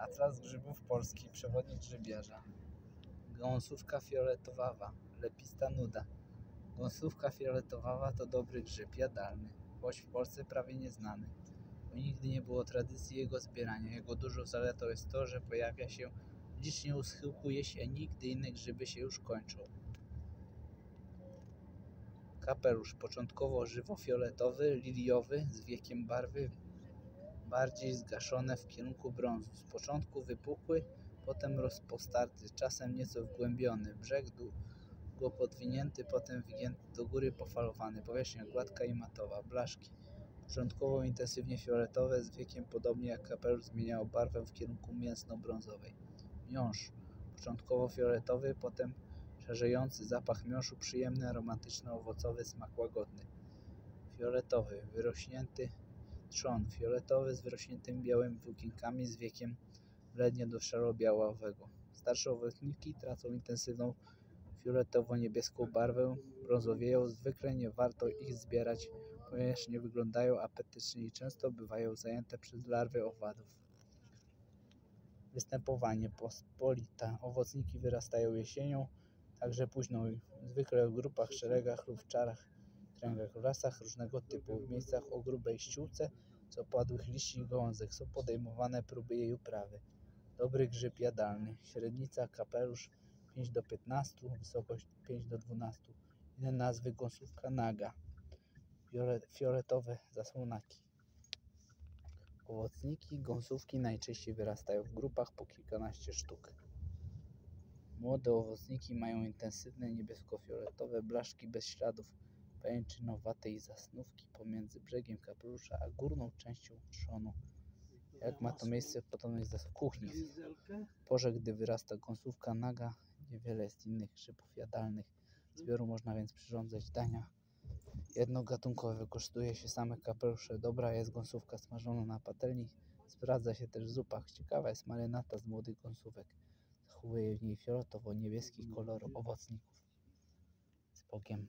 Atlas grzybów polski, przewodnik grzybiarza. Gąsówka fioletowawa, lepista nuda. Gąsówka fioletowawa to dobry grzyb jadalny, choć w Polsce prawie nieznany, bo nigdy nie było tradycji jego zbierania. Jego dużą zaletą jest to, że pojawia się licznie u schyłku jesieni, gdy inne grzyby się już kończą. Kapelusz początkowo żywo-fioletowy, liliowy, z wiekiem barwy bardziej zgaszone w kierunku brązu. Z początku wypukły, potem rozpostarty, czasem nieco wgłębiony. Brzeg długo podwinięty, potem wygięty do góry, pofalowany. Powierzchnia gładka i matowa. Blaszki. Początkowo intensywnie fioletowe, z wiekiem podobnie jak kapelusz zmieniało barwę w kierunku mięsno-brązowej. Miąższ. Początkowo fioletowy, potem szerzejący zapach miąższu, przyjemny, aromatyczny, owocowy, smak łagodny. Fioletowy, wyrośnięty trzon, fioletowy z wyrośniętymi białymi włókienkami, z wiekiem blednie do szaro-białawego. Starsze owocniki tracą intensywną fioletowo-niebieską barwę, brązowieją, zwykle nie warto ich zbierać, ponieważ nie wyglądają apetycznie i często bywają zajęte przez larwy owadów. Występowanie pospolita. Owocniki wyrastają jesienią, także późną, zwykle w grupach, szeregach lub czarach, kręgach, lasach różnego typu. W miejscach o grubej ściółce z opadłych liści i gałązek są podejmowane próby jej uprawy. Dobry grzyb jadalny. Średnica kapelusz 5 do 15, wysokość 5 do 12. Inne nazwy gąsówka naga. Fiole- Fioletowe zasłonaki. Owocniki gąsówki najczęściej wyrastają w grupach po kilkanaście sztuk. Młode owocniki mają intensywne niebiesko-fioletowe blaszki bez śladów pajęczynowatej zasnówki pomiędzy brzegiem kapelusza a górną częścią trzonu. Jak ma to miejsce w podobnej kuchni. W porze, gdy wyrasta gąsówka naga, niewiele jest innych grzybów jadalnych. Zbioru można więc przyrządzać dania jednogatunkowe. Wykorzystuje się same kapelusze. Dobra jest gąsówka smażona na patelni. Sprawdza się też w zupach. Ciekawa jest marynata z młodych gąsówek. Zachowuje w niej fioletowo-niebieski kolor owocników. Z Bogiem.